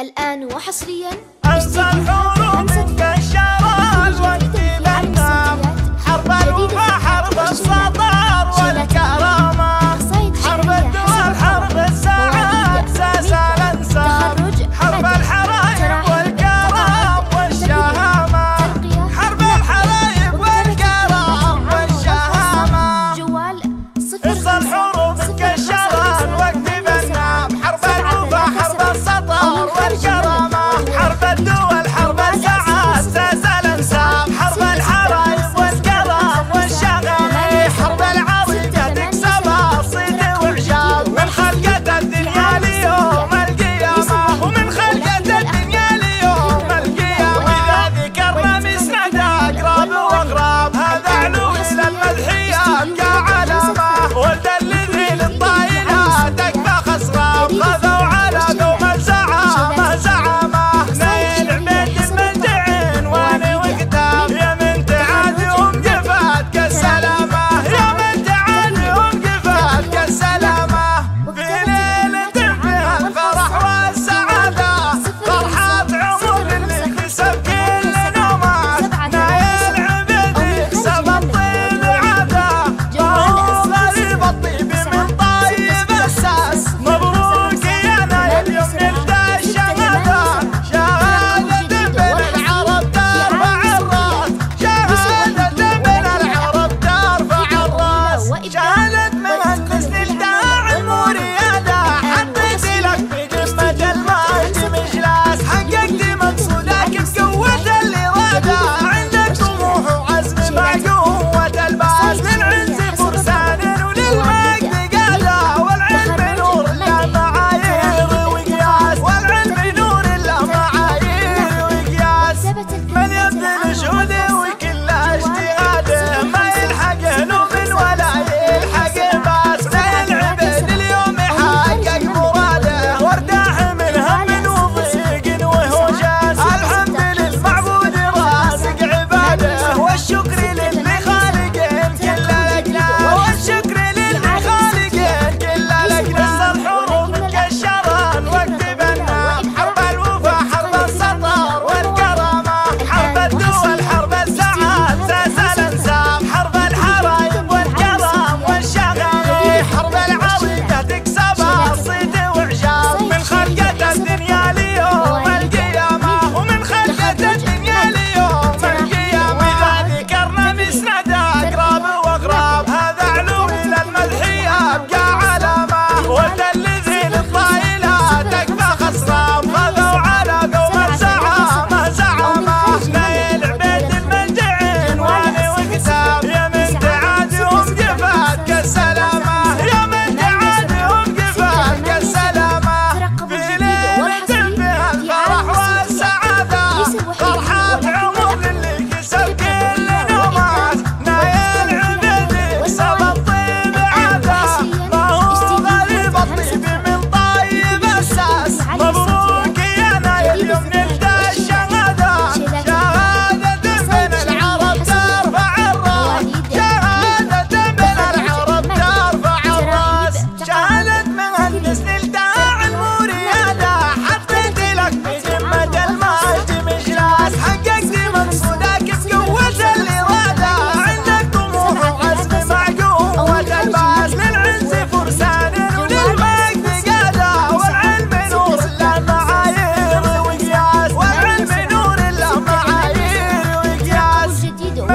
الآن وحصريا اشتركوا الحروب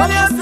Valiente.